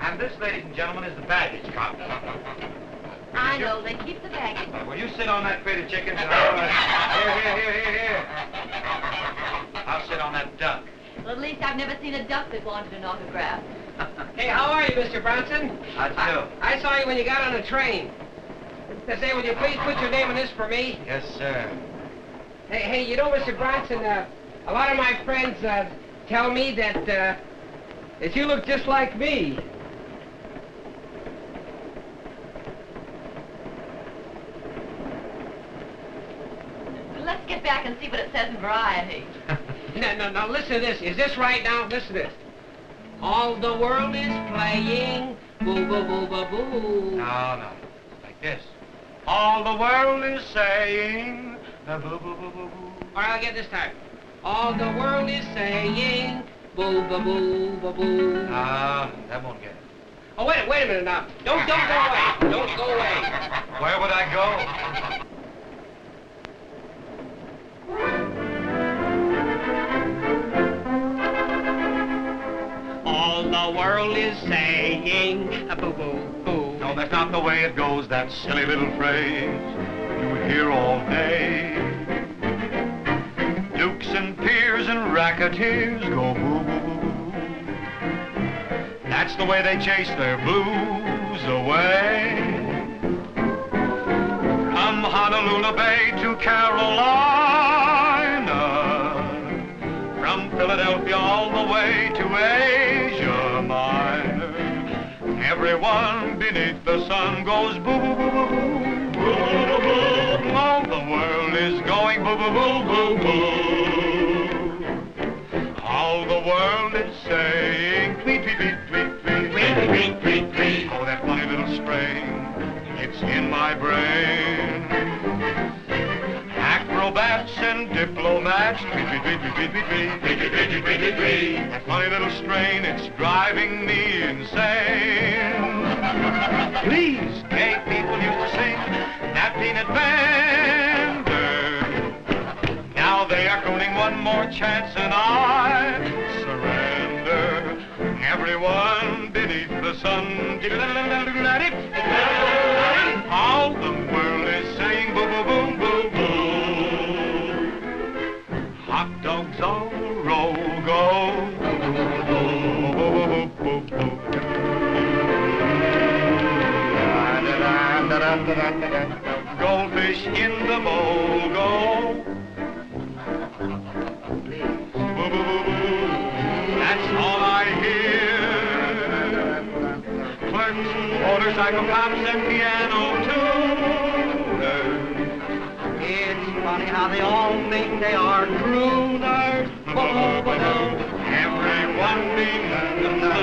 And this, ladies and gentlemen, is the baggage car. I know, they keep the baggage. Will you sit on that crate of chickens and I'll... Uh, here, here, here, here, here. I'll sit on that duck. Well, at least I've never seen a duck that wanted an autograph. Hey, how are you, Mr. Bronson? How do you do? I saw you when you got on the train. They say, will you please put your name on this for me? Yes, sir. Hey, hey, you know, Mr. Bronson, uh, a lot of my friends uh, tell me that, uh, that you look just like me. Get back and see what it says in Variety. No, no, no, listen to this. Is this right now? Listen to this. All the world is playing, boo, boo, boo, boo, boo. No, no. Like this. All the world is saying... uh, boo, boo, boo, boo, boo. All right, I'll get this time. All the world is saying, boo, boo, boo, boo, boo. No, that won't get it. Oh, wait, wait a minute now. Don't, don't go away. Don't go away. Where would I go? The world is saying, boo, boo, boo. No, that's not the way it goes, that silly little phrase you hear all day. Dukes and peers and racketeers go boo, boo, boo. That's the way they chase their blues away. From Honolulu Bay to Carolina, from Philadelphia all the way to Minor. Everyone beneath the sun goes boo boo boo boo boo. Boo boo boo boo. All the world is going boo boo boo boo boo. All the world is saying. Tweet, tweet. That funny little strain, it's driving me insane. Please, gay people used to sing that Peanut Vendor. Now they are crooning one more chance and I surrender. Everyone beneath the sun. Hot dogs all roll go. Goldfish in the bowl go. That's all I hear. Clerks, motorcycle cops, and piano tuners. Funny how they all think they are crooners. Everyone beneath